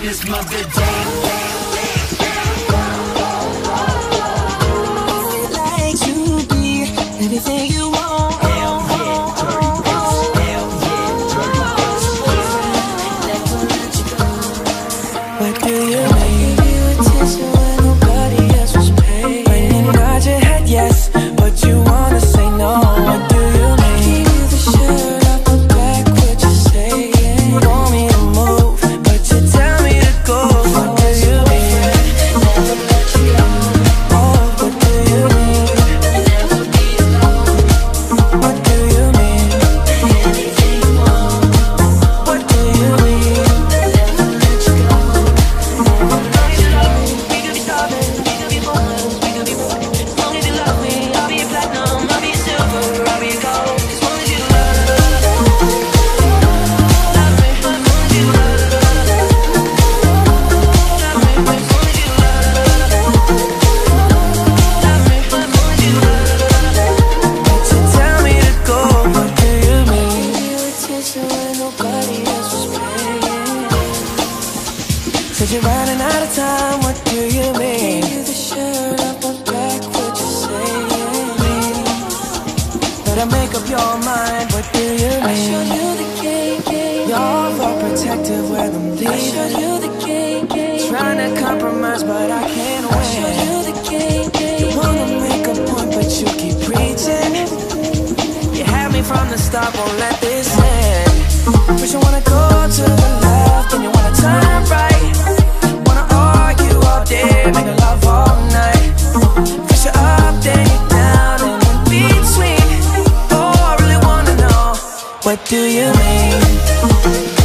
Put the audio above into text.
Mother Day. like to be everything you want. Said you're running out of time. What do you mean? Give you the shirt off my back. What you saying? Better make up your mind. What do you mean? I showed you the game, game. You're overprotective when I'm leaving. I showed you the game, game. Trying to compromise, but I can't win. I showed you the game, game. You wanna make a point, but you keep preaching. You had me from the start, won't let this end. do you mean?